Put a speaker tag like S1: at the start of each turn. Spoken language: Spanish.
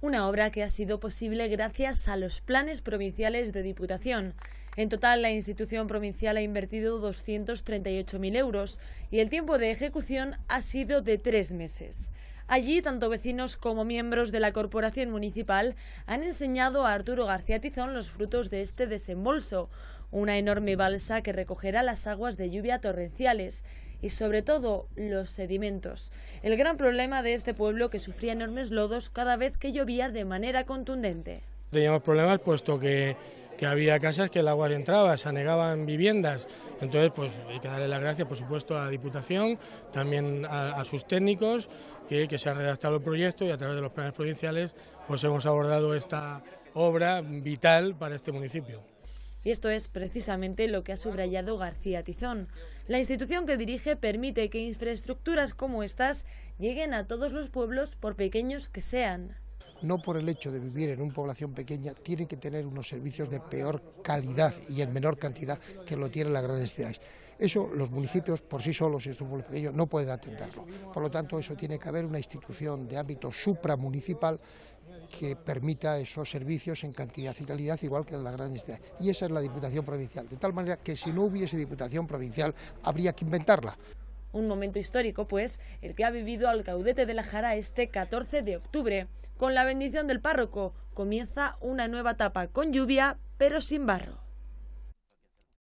S1: una obra que ha sido posible gracias a los planes provinciales de Diputación. En total, la institución provincial ha invertido 238.000 euros y el tiempo de ejecución ha sido de tres meses. Allí, tanto vecinos como miembros de la corporación municipal han enseñado a Arturo García Tizón los frutos de este desembolso, una enorme balsa que recogerá las aguas de lluvia torrenciales y sobre todo los sedimentos. El gran problema de este pueblo que sufría enormes lodos cada vez que llovía de manera contundente.
S2: Teníamos problemas puesto que, había casas que el agua entraba, se anegaban viviendas. Entonces, pues hay que darle las gracias, por supuesto, a la Diputación, también a, sus técnicos, que, que se ha redactado el proyecto y a través de los planes provinciales, pues hemos abordado esta obra vital para este municipio.
S1: Y esto es precisamente lo que ha subrayado García Tizón. La institución que dirige permite que infraestructuras como estas lleguen a todos los pueblos por pequeños que sean
S3: no por el hecho de vivir en una población pequeña, tienen que tener unos servicios de peor calidad y en menor cantidad que lo tienen las grandes ciudades. Eso los municipios por sí solos, y estos pueblos pequeños, no pueden atenderlo. Por lo tanto, eso tiene que haber una institución de ámbito supramunicipal que permita esos servicios en cantidad y calidad igual que en las grandes ciudades. Y esa es la Diputación Provincial, de tal manera que si no hubiese Diputación Provincial habría que inventarla.
S1: Un momento histórico, pues, el que ha vivido Alcaudete de la Jara este 14 de octubre. Con la bendición del párroco comienza una nueva etapa con lluvia, pero sin barro.